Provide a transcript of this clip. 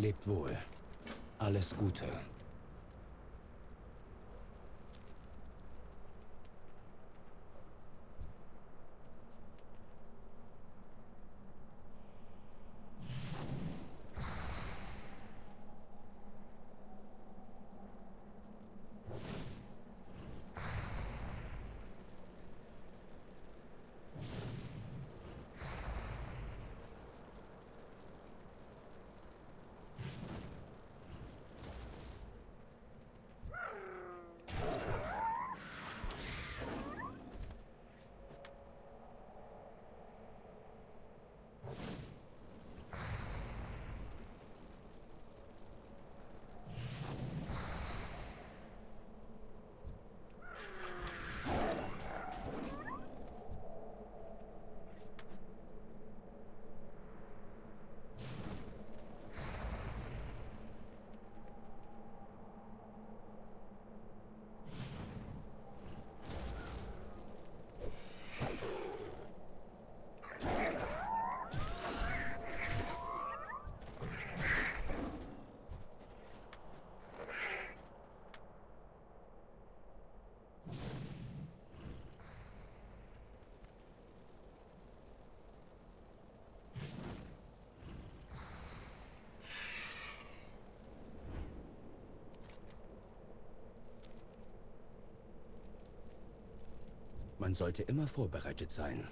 Lebt wohl. Alles Gute. Man sollte immer vorbereitet sein.